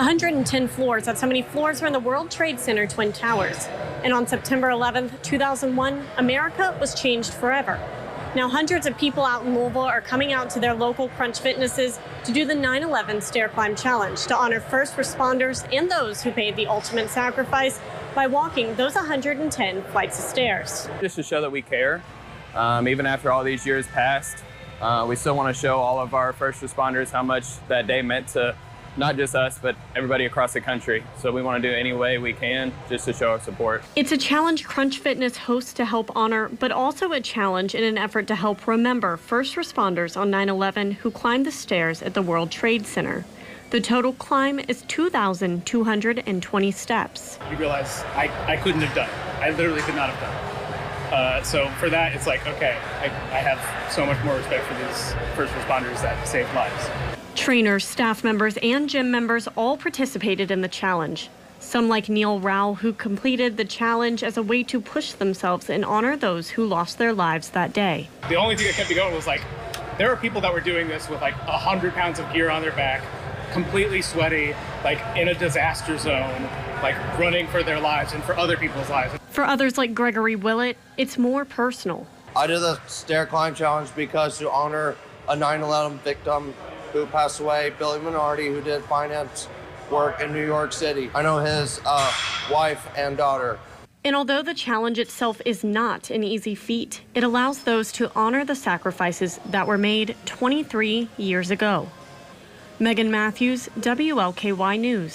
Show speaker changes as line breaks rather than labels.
110 floors. That's how many floors are in the World Trade Center Twin Towers. And on September 11th, 2001, America was changed forever. Now, hundreds of people out in Louisville are coming out to their local Crunch Fitnesses to do the 9 11 Stair Climb Challenge to honor first responders and those who paid the ultimate sacrifice by walking those 110 flights of stairs.
just to show that we care. Um, even after all these years passed, uh, we still want to show all of our first responders how much that day meant to not just us, but everybody across the country. So we want to do any way we can just to show our support.
It's a challenge Crunch Fitness hosts to help honor, but also a challenge in an effort to help remember first responders on 9 11 who climbed the stairs at the World Trade Center. The total climb is 2,220 steps.
you realize I, I couldn't have done it. I literally could not have done it. Uh, so for that, it's like, okay, I, I have so much more respect for these first responders that saved lives.
Trainers, staff members, and gym members all participated in the challenge. Some, like Neil Rao, who completed the challenge as a way to push themselves and honor those who lost their lives that day.
The only thing that kept me going was like, there are people that were doing this with like a hundred pounds of gear on their back, completely sweaty, like in a disaster zone, like running for their lives and for other people's lives.
For others like Gregory Willett, it's more personal.
I did the stair climb challenge because to honor a 9/11 victim who passed away, Billy Minardi, who did finance work in New York City. I know his uh, wife and daughter.
And although the challenge itself is not an easy feat, it allows those to honor the sacrifices that were made 23 years ago. Megan Matthews, WLKY News.